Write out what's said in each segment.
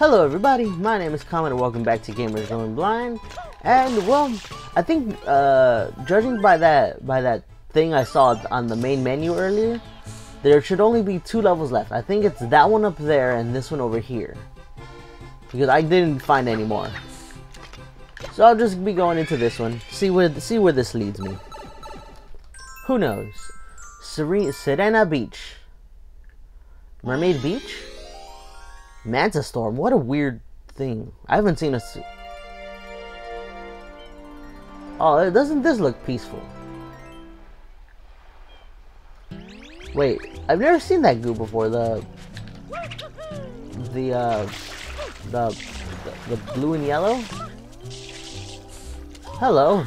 Hello everybody, my name is Comet and welcome back to Gamers Going Blind. And well, I think uh, judging by that by that thing I saw on the main menu earlier, there should only be two levels left. I think it's that one up there and this one over here. Because I didn't find any more. So I'll just be going into this one, see where see where this leads me. Who knows? Sirena, Sirena Beach. Mermaid Beach? Manta Storm, what a weird thing. I haven't seen a... Oh, doesn't this look peaceful? Wait, I've never seen that goo before. The... The, uh... The... The, the blue and yellow? Hello.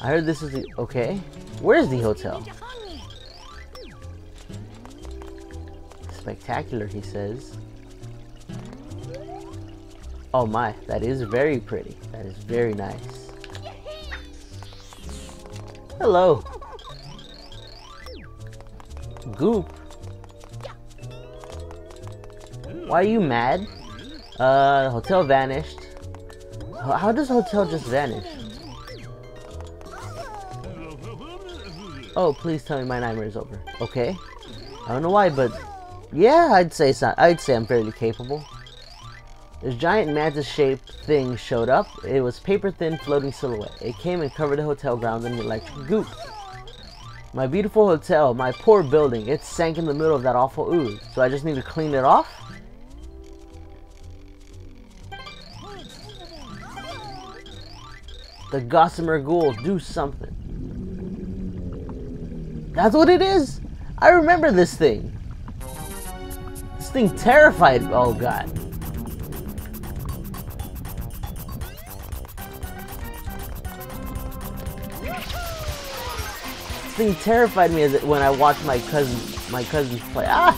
I heard this is the... Okay. Where's the hotel? Spectacular, he says. Oh my, that is very pretty. That is very nice. Hello. Goop. Why are you mad? Uh, hotel vanished. How does hotel just vanish? Oh, please tell me my nightmare is over. Okay. I don't know why, but yeah, I'd say so. I'd say I'm fairly capable. This giant mantis-shaped thing showed up. It was paper-thin floating silhouette. It came and covered the hotel grounds in electric goop. My beautiful hotel, my poor building, it sank in the middle of that awful ooze. So I just need to clean it off? The Gossamer Ghoul, do something. That's what it is? I remember this thing. This thing terrified, oh god. Thing terrified me as when I watched my cousins my cousins play. Ah!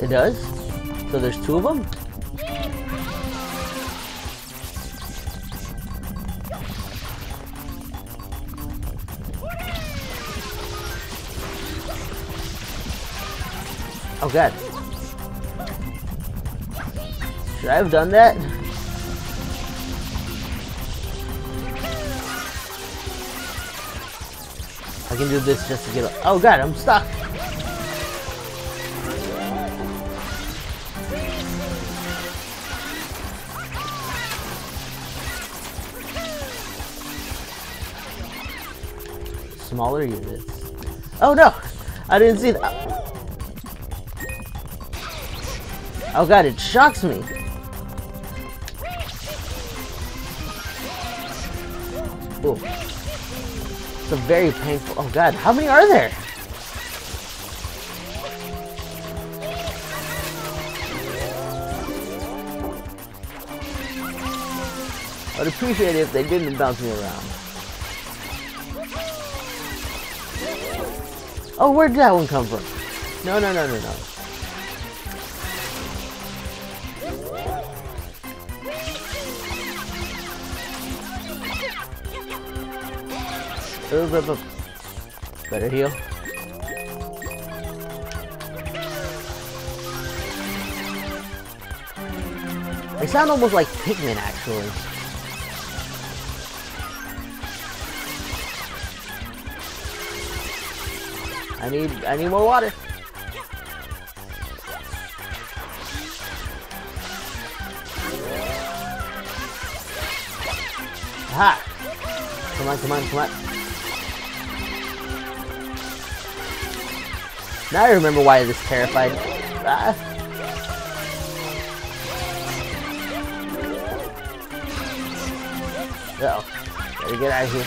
It does? So there's two of them? Oh god. Should I have done that? Can do this just to get up. Oh god, I'm stuck! Smaller units. Oh no! I didn't see that. Oh god, it shocks me! Ooh. It's a very painful... Oh god, how many are there? I'd appreciate it if they didn't bounce me around. Oh, where'd that one come from? No, no, no, no, no. Better heal. They sound almost like Pikmin, actually. I need, I need more water. Aha! Come on, come on, come on. Now I remember why this terrified. Ah. Uh oh. Gotta get out of here.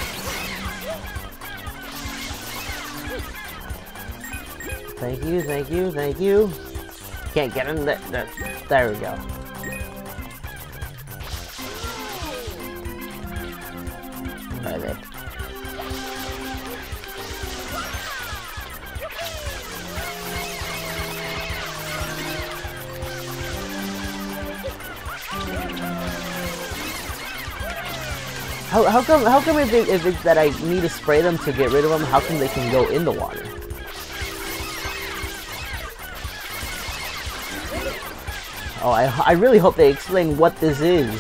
Thank you, thank you, thank you. Can't get in there. There, there we go. Right How, how come how come if, it, if it's that I need to spray them to get rid of them, how come they can go in the water? Oh, I, I really hope they explain what this is.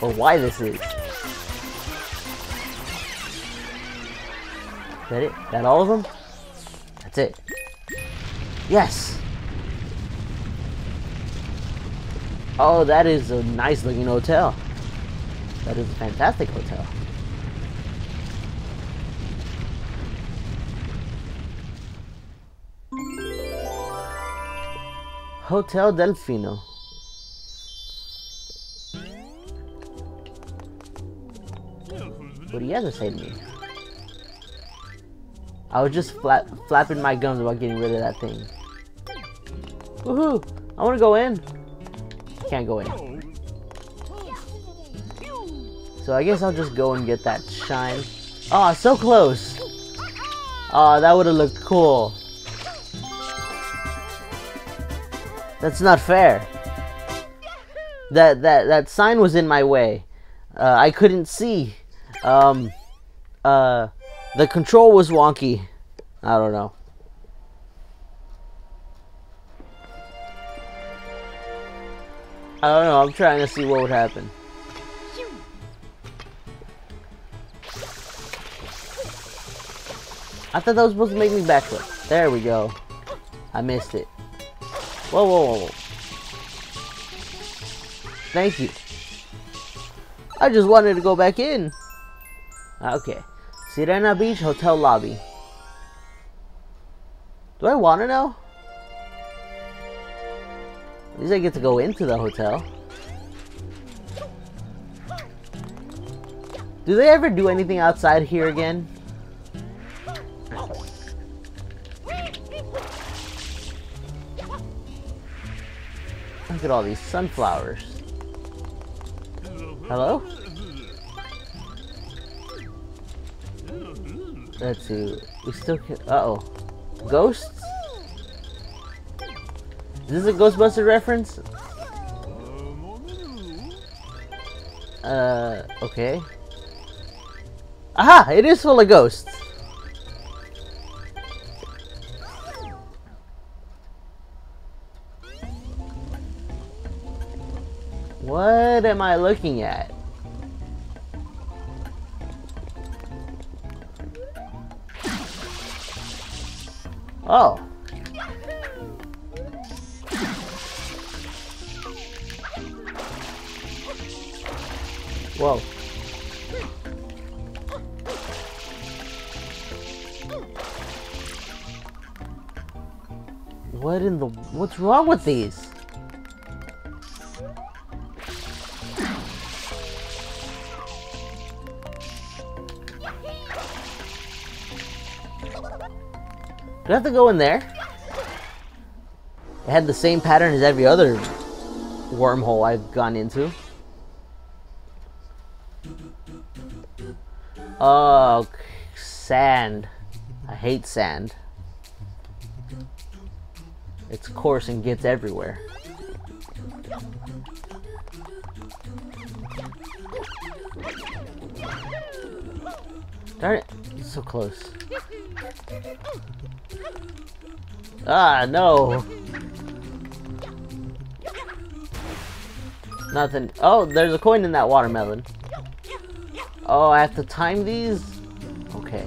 Or why this is. Is that it? That all of them? That's it. Yes! Oh, that is a nice looking hotel. That is a fantastic hotel. Hotel Delfino. What do you have to say to me? I was just flap flapping my gums about getting rid of that thing. Woohoo! I want to go in. Can't go in. So I guess I'll just go and get that shine. Oh, so close! Oh, that would have looked cool. That's not fair. That that that sign was in my way. Uh, I couldn't see. Um, uh, the control was wonky. I don't know. I don't know. I'm trying to see what would happen. I thought that was supposed to make me backflip. There we go. I missed it. Whoa, whoa, whoa. Thank you. I just wanted to go back in. Okay. Sirena Beach Hotel Lobby. Do I want to know? At least I get to go into the hotel. Do they ever do anything outside here again? Look at all these sunflowers. Hello? Let's see. We still can. Uh oh. Ghosts? Is this a Ghostbuster reference? Uh, okay. Aha! It is full of ghosts! What am I looking at? Oh. Whoa. What in the... What's wrong with these? Do I have to go in there? It had the same pattern as every other wormhole I've gone into. Oh, sand. I hate sand. It's coarse and gets everywhere. Darn it, so close. Ah, no. Nothing. Oh, there's a coin in that watermelon. Oh, I have to time these? Okay.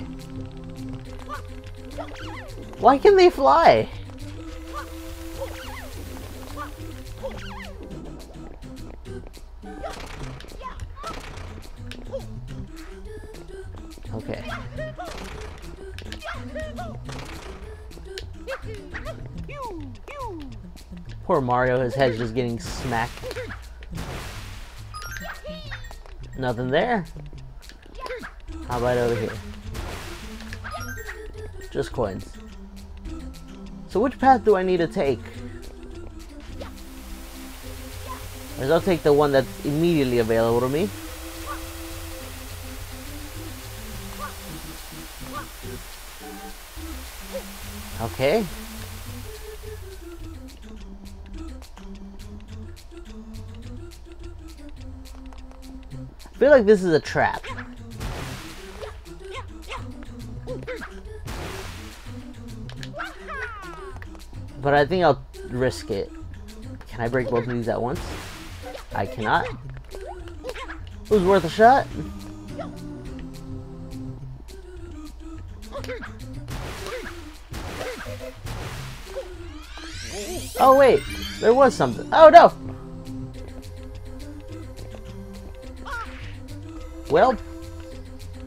Why can they fly? Okay. Poor Mario, his head's just getting smacked. Nothing there. How about over here? Just coins. So which path do I need to take? I'll take the one that's immediately available to me. Okay. I feel like this is a trap. But I think I'll risk it. Can I break both of these at once? I cannot. It was worth a shot. Oh wait, there was something. Oh no! Well,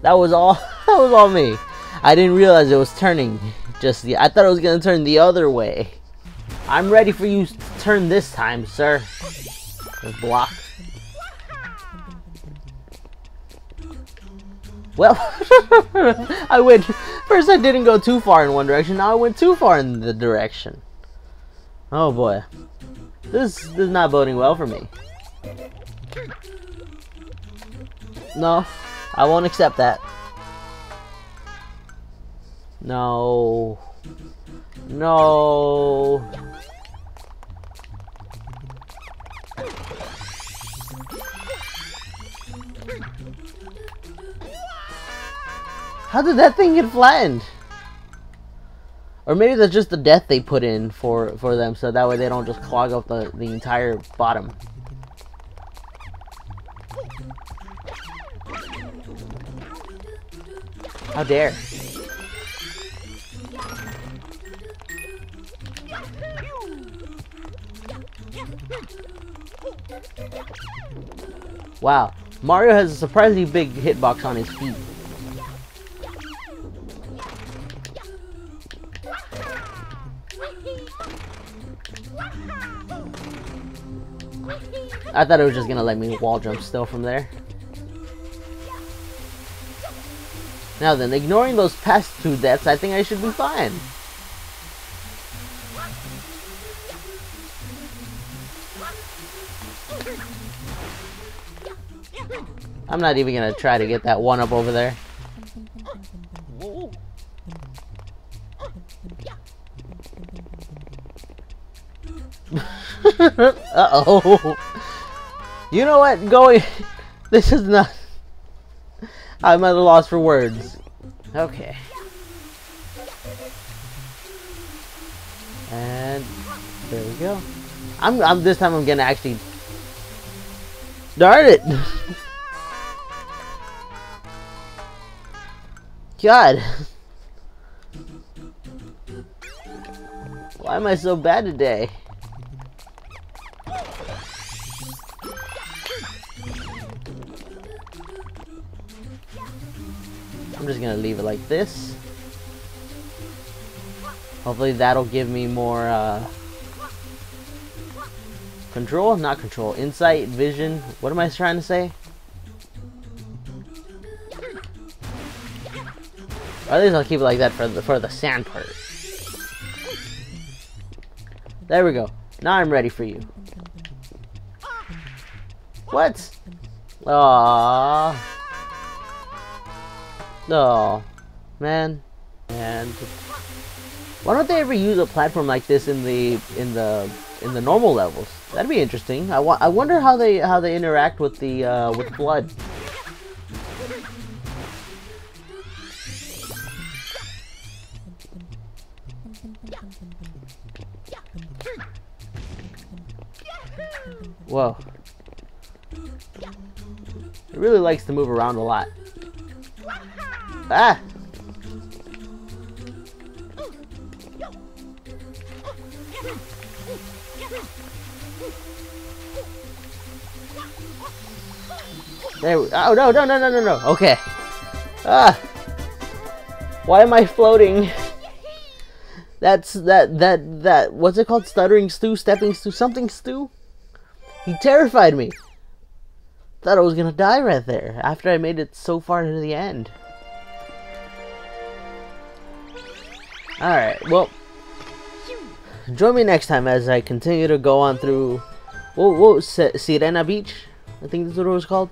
that was all. that was all me. I didn't realize it was turning. Just the. I thought it was gonna turn the other way. I'm ready for you to turn this time, sir. block. Well, I went. First, I didn't go too far in one direction. Now I went too far in the direction. Oh boy, this, this is not boding well for me. No, I won't accept that. No. No. How did that thing get flattened? Or maybe that's just the death they put in for, for them, so that way they don't just clog up the, the entire bottom. How dare. Wow, Mario has a surprisingly big hitbox on his feet. I thought it was just gonna let me wall jump still from there. Now then, ignoring those past two deaths, I think I should be fine. I'm not even gonna try to get that one up over there. Uh-oh. You know what? Going... This is not... I'm at a loss for words. Okay. And there we go. I'm, I'm this time I'm gonna actually Darn it! God! Why am I so bad today? I'm just gonna leave it like this. Hopefully that'll give me more, uh, Control? Not control. Insight, vision. What am I trying to say? Or at least I'll keep it like that for the, for the sand part. There we go. Now I'm ready for you. What? Aww. Oh, man. And why don't they ever use a platform like this in the in the in the normal levels? That'd be interesting. I, wa I wonder how they how they interact with the uh, with blood. Whoa. It really likes to move around a lot. Ah! There we, oh no no no no no no. Okay. Ah! Why am I floating? That's that that that what's it called? Stuttering stew? Stepping stew? Something stew? He terrified me thought I was gonna die right there after I made it so far to the end. Alright well join me next time as I continue to go on through what, what Sirena Beach I think that's what it was called